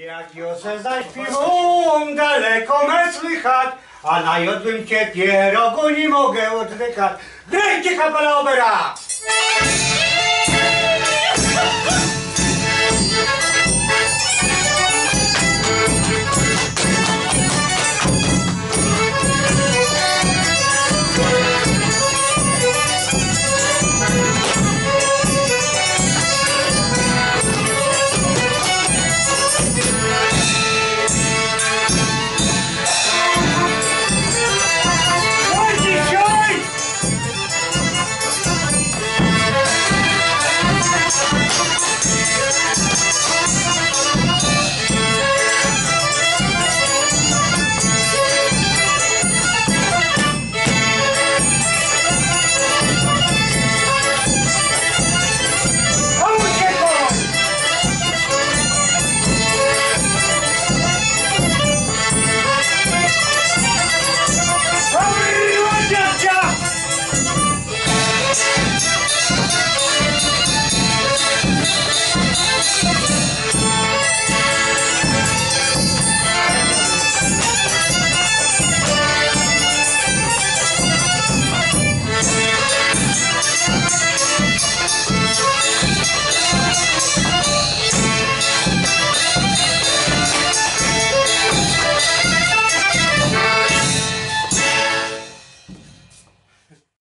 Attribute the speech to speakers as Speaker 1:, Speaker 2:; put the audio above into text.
Speaker 1: Jak Józef zaśpiewam, um, daleko me słychać, a na jodłym cię pierogu nie mogę oddychać. Grajcie kapela opera!